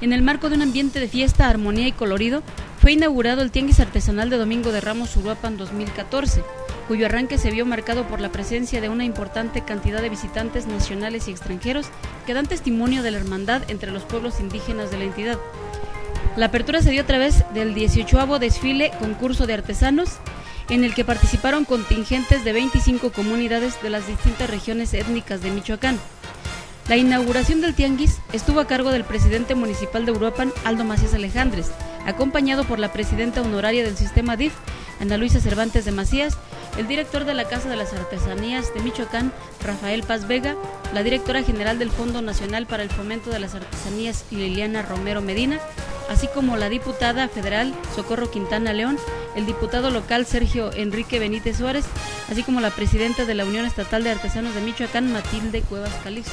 En el marco de un ambiente de fiesta, armonía y colorido, fue inaugurado el Tianguis Artesanal de Domingo de Ramos Uruapan 2014, cuyo arranque se vio marcado por la presencia de una importante cantidad de visitantes nacionales y extranjeros que dan testimonio de la hermandad entre los pueblos indígenas de la entidad. La apertura se dio a través del 18 desfile concurso de artesanos, en el que participaron contingentes de 25 comunidades de las distintas regiones étnicas de Michoacán. La inauguración del Tianguis estuvo a cargo del presidente municipal de Uruapan, Aldo Macías Alejandres, acompañado por la presidenta honoraria del sistema DIF, Ana Luisa Cervantes de Macías, el director de la Casa de las Artesanías de Michoacán, Rafael Paz Vega, la directora general del Fondo Nacional para el Fomento de las Artesanías, Liliana Romero Medina, así como la diputada federal Socorro Quintana León, el diputado local Sergio Enrique Benítez Suárez, así como la presidenta de la Unión Estatal de Artesanos de Michoacán, Matilde Cuevas Calixto.